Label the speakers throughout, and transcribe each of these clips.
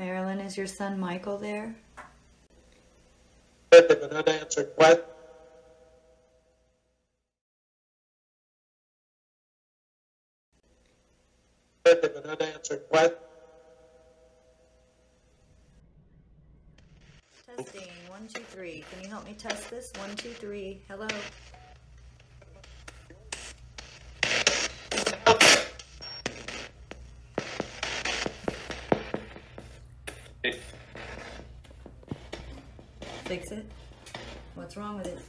Speaker 1: Marilyn, is your son Michael there?
Speaker 2: An unanswered question. An unanswered question.
Speaker 1: Testing. One, two, three. Can you help me test this? One, two, three. Hello. Fix it. What's wrong with it?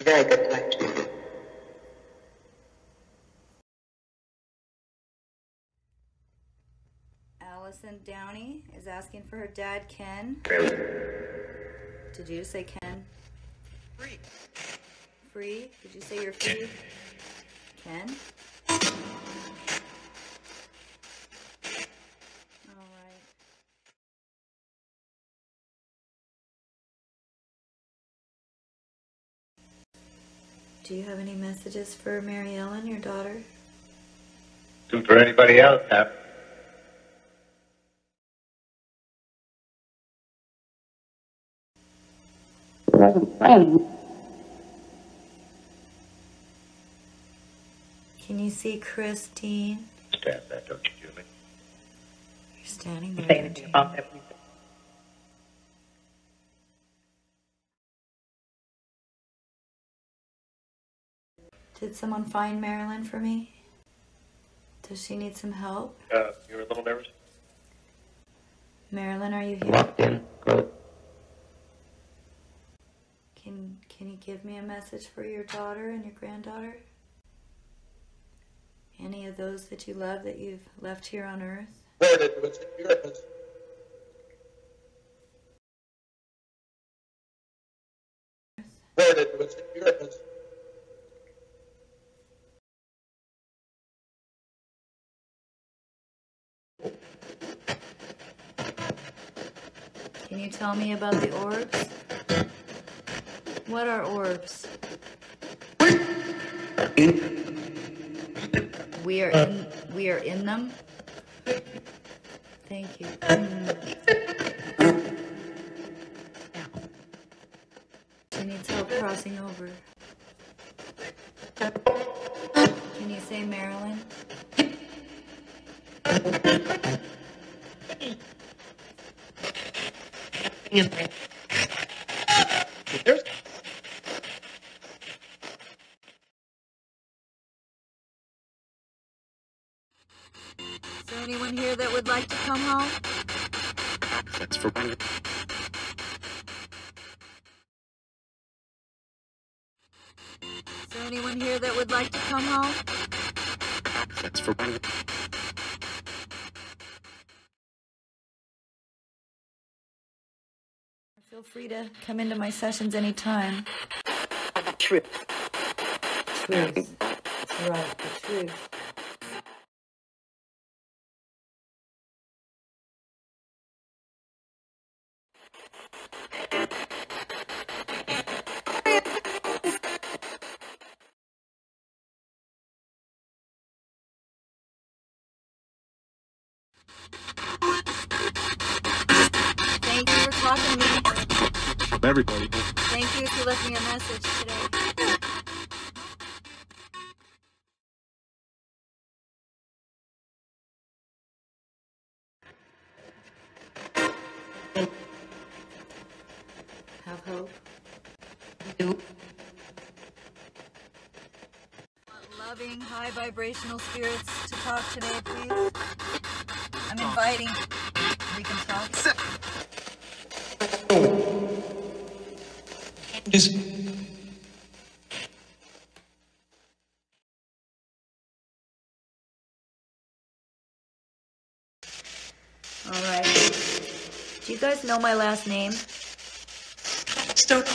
Speaker 3: Very good question.
Speaker 1: Allison Downey is asking for her dad, Ken. Did you say Ken?
Speaker 2: Free.
Speaker 1: Free? Did you say you're free? Ken? All right. Do you have any messages for Mary Ellen, your daughter?
Speaker 4: And for anybody else, have
Speaker 1: Can you see Christine?
Speaker 4: understand that, don't you, Julie?
Speaker 1: You're standing there.
Speaker 3: Say anything
Speaker 1: Jean.
Speaker 3: about everything.
Speaker 1: Did someone find Marilyn for me? Does she need some help?
Speaker 4: Uh, you're a little nervous?
Speaker 1: Marilyn, are you here?
Speaker 3: Walked in, closed.
Speaker 1: Can can you give me a message for your daughter and your granddaughter? Any of those that you love that you've left here on earth?
Speaker 2: Worded was in your business. Worded was in your business.
Speaker 1: Can you tell me about the orbs? What are orbs? We are in we are in them. Thank you. She needs help crossing over. Can you say Marilyn?
Speaker 2: There's
Speaker 1: anyone here that would like to come home?
Speaker 4: That's for one.
Speaker 1: Feel free to come into my sessions anytime.
Speaker 3: True.
Speaker 1: Truth. That's right, the truth. Thank you for talking to me.
Speaker 4: everybody.
Speaker 1: Thank you for left me a message today. Have hope. Want Loving, high vibrational spirits to talk today, please. I'm inviting. We can talk.
Speaker 2: just
Speaker 1: All right. Do you guys know my last name?
Speaker 2: Stoke.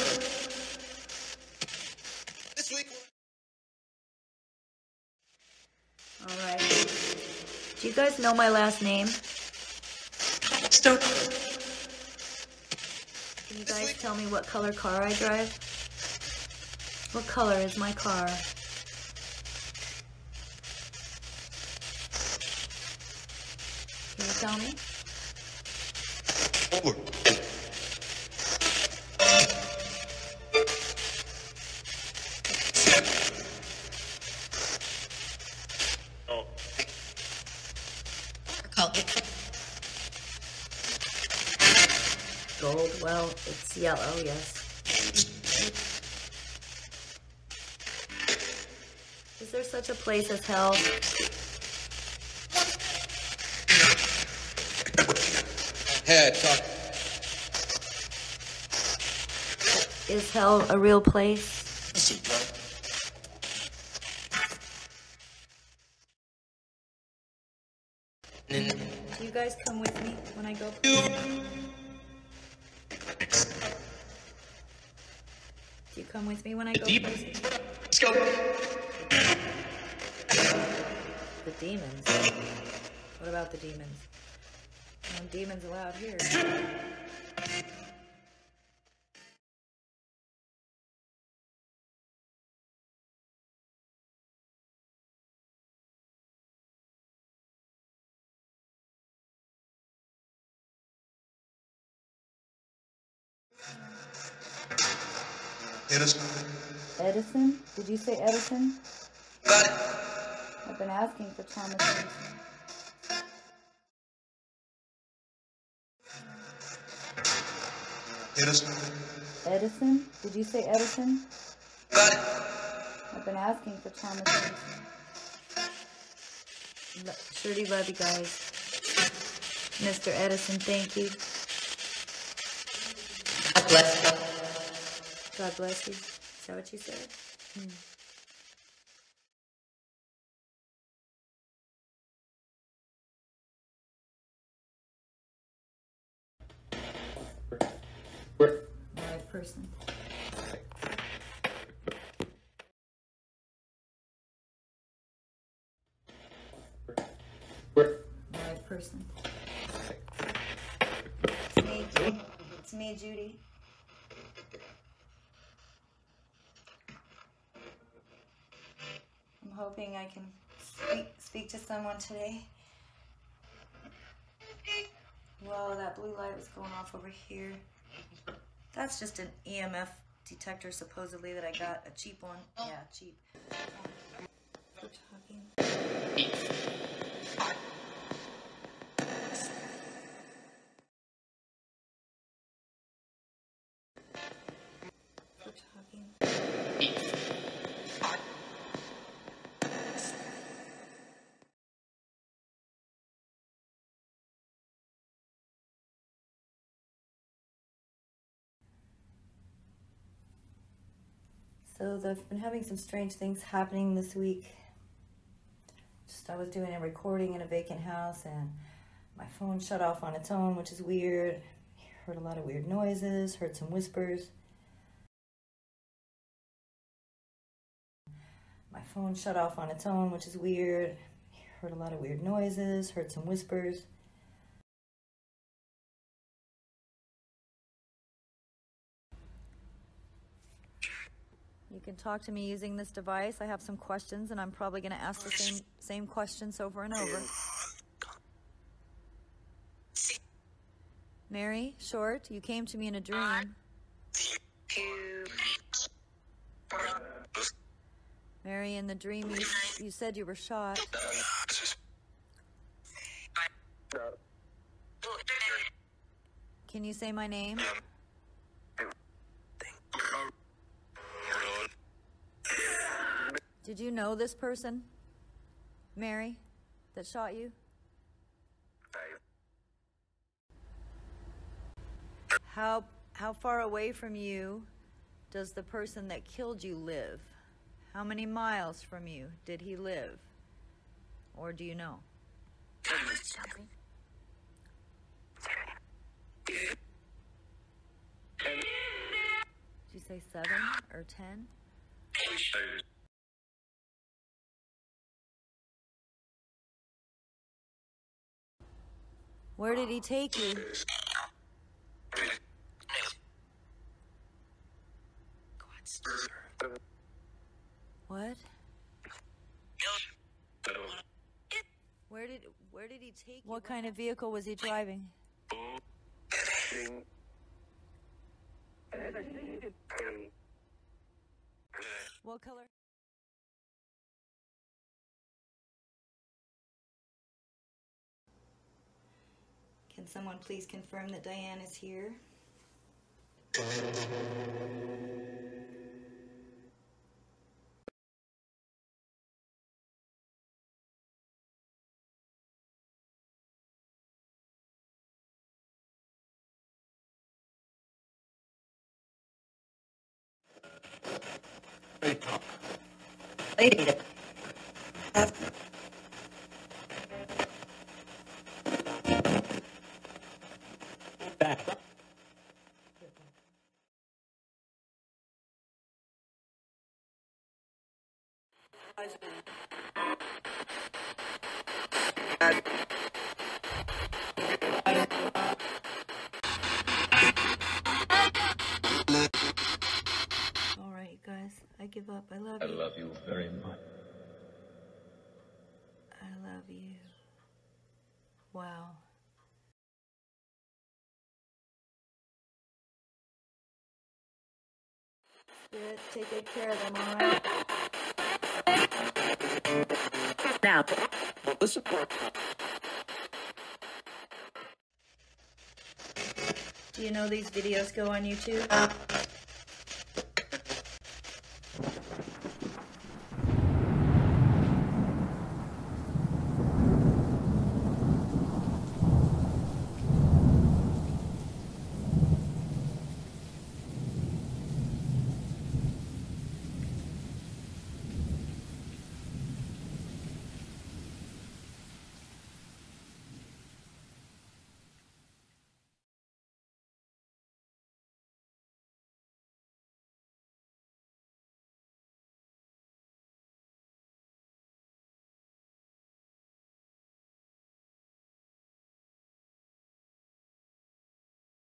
Speaker 2: This week.
Speaker 1: All right. Do you guys know my last name?
Speaker 2: Stoke.
Speaker 1: Can you guys tell me what color car I drive? What color is my car? Can you tell me?
Speaker 2: Forward.
Speaker 1: Well, it's yellow, yes. Is there such a place as hell?
Speaker 2: Head, talk.
Speaker 1: Is hell a real place? Do you guys come with me when I go? places?
Speaker 2: Let's go.
Speaker 1: The demons. What about the demons? No demons allowed here.
Speaker 2: Hit us.
Speaker 1: Edison? Did you say Edison?
Speaker 2: Got it.
Speaker 1: I've been asking for Thomas Edison.
Speaker 2: Hit us.
Speaker 1: Edison? Did you say Edison?
Speaker 2: Got it.
Speaker 1: I've been asking for Thomas Edison. Le- sure do love you guys. Mr. Edison, thank you.
Speaker 3: God bless you.
Speaker 1: God bless you. Is that what you said? Hmm. Live person. Live person. It's me, Judy. It's me, Judy. I'm hoping I can speak, speak to someone today. Whoa, that blue light was going off over here. That's just an EMF detector, supposedly, that I got. A cheap one. Yeah, cheap. We're talking. So I've been having some strange things happening this week. Just I was doing a recording in a vacant house and my phone shut off on its own, which is weird. Heard a lot of weird noises, heard some whispers. My phone shut off on its own, which is weird. Heard a lot of weird noises, heard some whispers. You can talk to me using this device. I have some questions, and I'm probably going to ask the same same questions over and over. Mary, short, you came to me in a dream. Mary, in the dream, you, you said you were shot. Can you say my name? Did you know this person, Mary, that shot you? How how far away from you does the person that killed you live? How many miles from you did he live? Or do you know? Did you say seven or ten? Where did he take you? What? Where did where did he take you? What kind of vehicle was he driving? What color? Can someone please confirm that Diane is here?
Speaker 3: Lady.
Speaker 1: All right, guys. I give up. I love
Speaker 5: I
Speaker 1: you.
Speaker 5: love you very much.
Speaker 1: I love you. Wow. Spirit, take good care of them, all right?
Speaker 3: Now, the support.
Speaker 1: Do you know these videos go on YouTube?